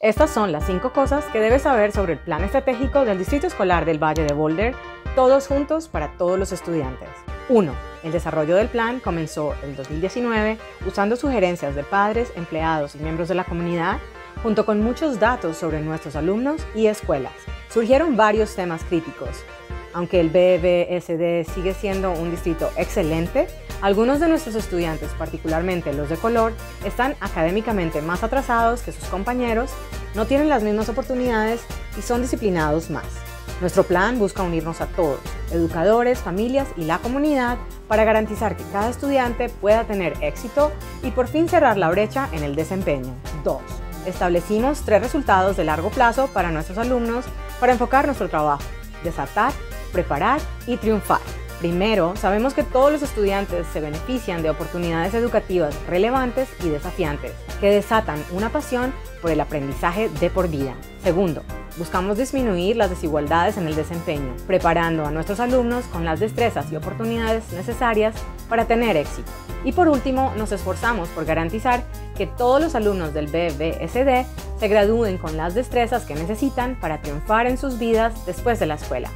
Estas son las cinco cosas que debes saber sobre el plan estratégico del Distrito Escolar del Valle de Boulder, todos juntos para todos los estudiantes. 1. El desarrollo del plan comenzó en 2019 usando sugerencias de padres, empleados y miembros de la comunidad, junto con muchos datos sobre nuestros alumnos y escuelas. Surgieron varios temas críticos. Aunque el BBSD sigue siendo un distrito excelente, algunos de nuestros estudiantes, particularmente los de color, están académicamente más atrasados que sus compañeros, no tienen las mismas oportunidades y son disciplinados más. Nuestro plan busca unirnos a todos, educadores, familias y la comunidad, para garantizar que cada estudiante pueda tener éxito y por fin cerrar la brecha en el desempeño. 2. Establecimos tres resultados de largo plazo para nuestros alumnos para enfocar nuestro trabajo, desatar, preparar y triunfar. Primero, sabemos que todos los estudiantes se benefician de oportunidades educativas relevantes y desafiantes, que desatan una pasión por el aprendizaje de por vida. Segundo, buscamos disminuir las desigualdades en el desempeño, preparando a nuestros alumnos con las destrezas y oportunidades necesarias para tener éxito. Y por último, nos esforzamos por garantizar que todos los alumnos del BBSD se gradúen con las destrezas que necesitan para triunfar en sus vidas después de la escuela.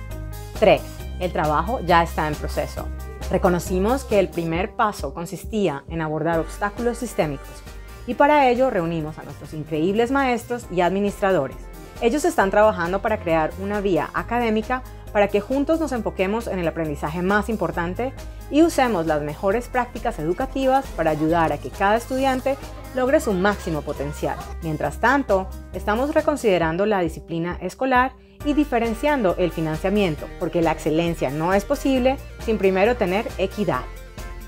3 el trabajo ya está en proceso. Reconocimos que el primer paso consistía en abordar obstáculos sistémicos y para ello reunimos a nuestros increíbles maestros y administradores. Ellos están trabajando para crear una vía académica para que juntos nos enfoquemos en el aprendizaje más importante y usemos las mejores prácticas educativas para ayudar a que cada estudiante logre su máximo potencial. Mientras tanto, estamos reconsiderando la disciplina escolar y diferenciando el financiamiento, porque la excelencia no es posible sin primero tener equidad.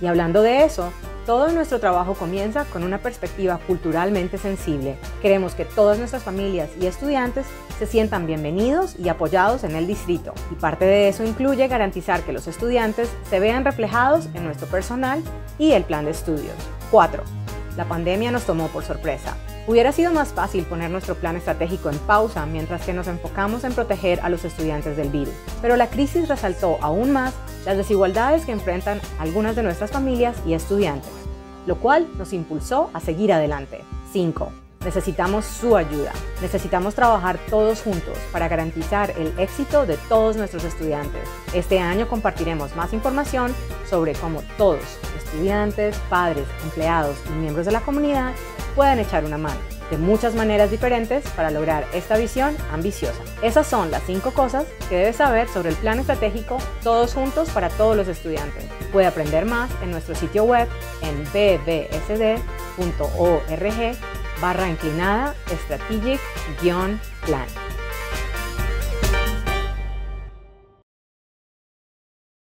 Y hablando de eso, todo nuestro trabajo comienza con una perspectiva culturalmente sensible. Queremos que todas nuestras familias y estudiantes se sientan bienvenidos y apoyados en el distrito. Y parte de eso incluye garantizar que los estudiantes se vean reflejados en nuestro personal y el plan de estudios. 4. La pandemia nos tomó por sorpresa. Hubiera sido más fácil poner nuestro plan estratégico en pausa mientras que nos enfocamos en proteger a los estudiantes del virus, pero la crisis resaltó aún más las desigualdades que enfrentan algunas de nuestras familias y estudiantes, lo cual nos impulsó a seguir adelante. 5. Necesitamos su ayuda. Necesitamos trabajar todos juntos para garantizar el éxito de todos nuestros estudiantes. Este año compartiremos más información sobre cómo todos, estudiantes, padres, empleados y miembros de la comunidad, pueden echar una mano de muchas maneras diferentes para lograr esta visión ambiciosa. Esas son las cinco cosas que debes saber sobre el plan estratégico Todos Juntos para todos los estudiantes. Puede aprender más en nuestro sitio web en bbsd.org barra inclinada strategic-plan.